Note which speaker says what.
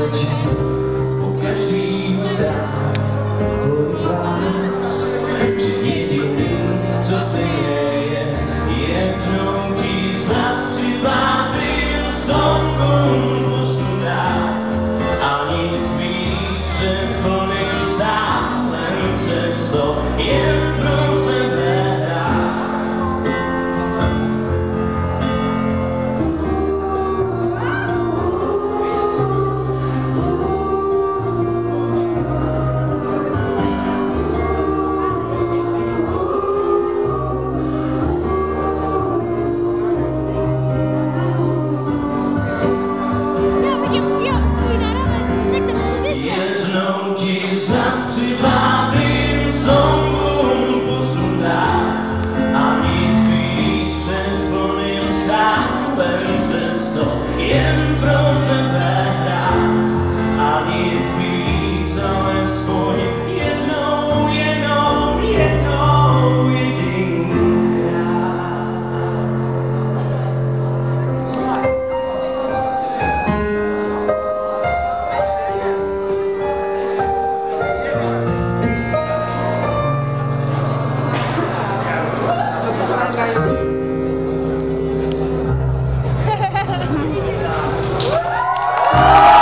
Speaker 1: switching Oh!